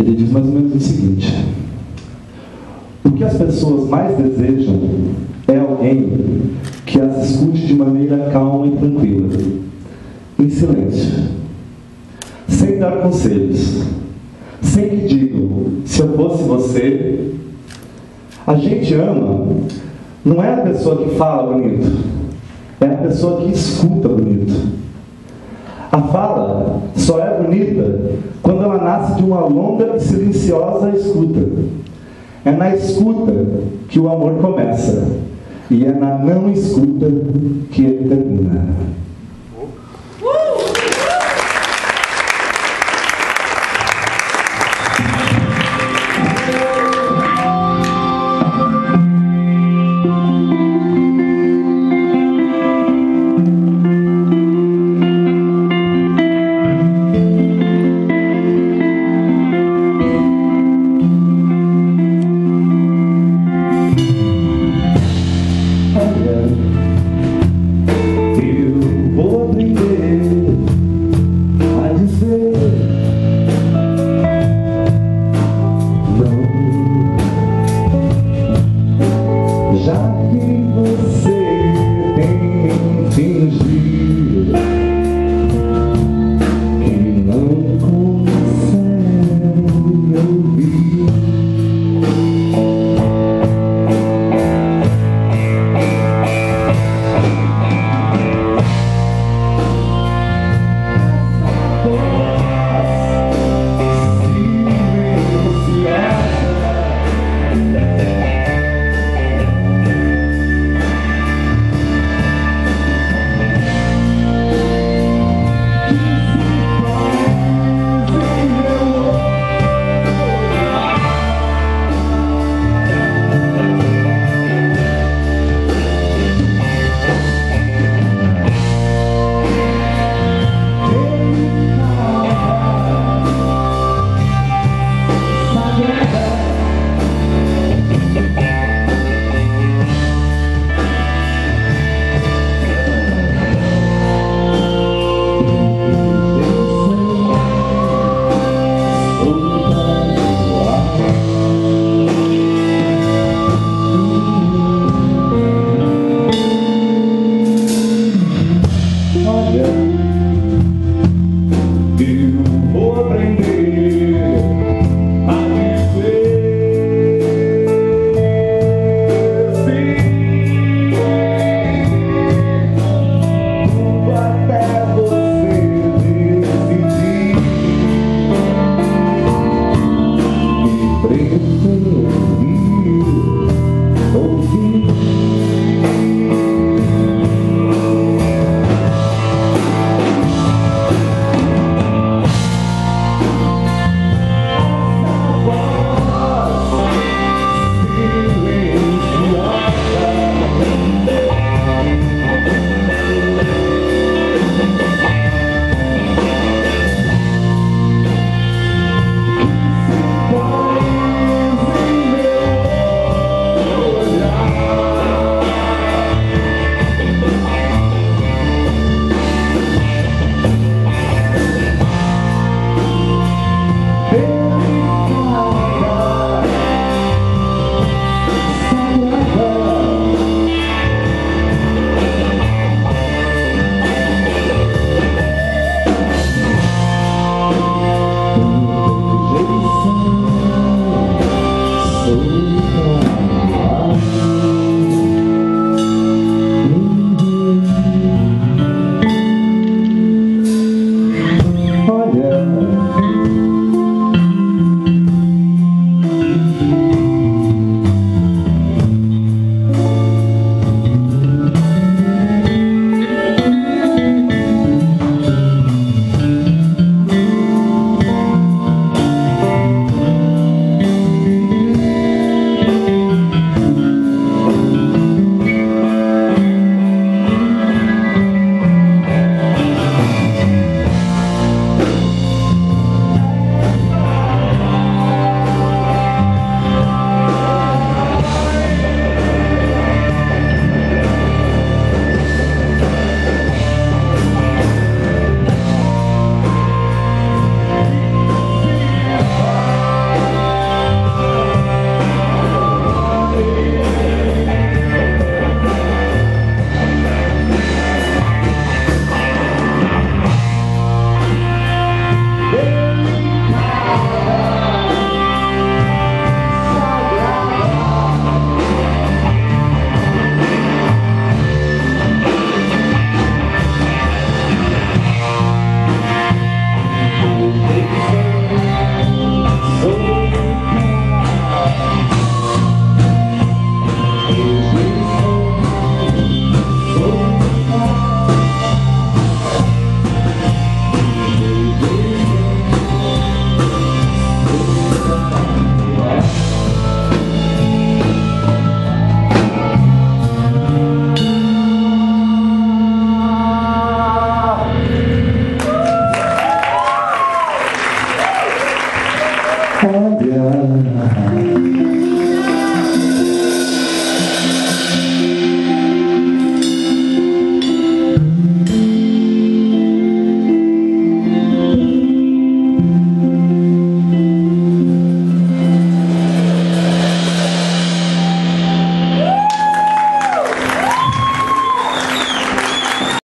Ele diz mais ou menos o seguinte: O que as pessoas mais desejam é alguém que as escute de maneira calma e tranquila, em silêncio, sem dar conselhos, sem que digam, se eu fosse você. A gente ama, não é a pessoa que fala bonito, é a pessoa que escuta bonito. A fala só é bonita quando ela nasce de uma longa e silenciosa escuta. É na escuta que o amor começa, e é na não escuta que ele termina. cambiar